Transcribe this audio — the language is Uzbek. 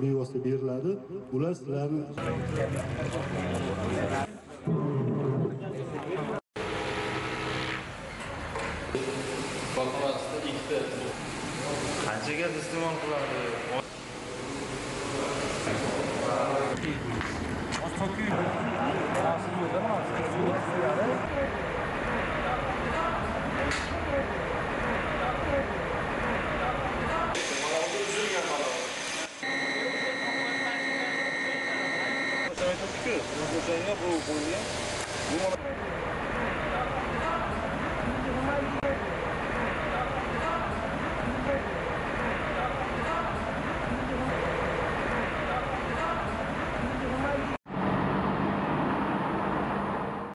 bevosita beriladi ular sizlarni Bakovasida ikkita. Qanchaga iste'mol qiladi? departamento pequeno. Não vou ganhar, vou ganhar. Uma...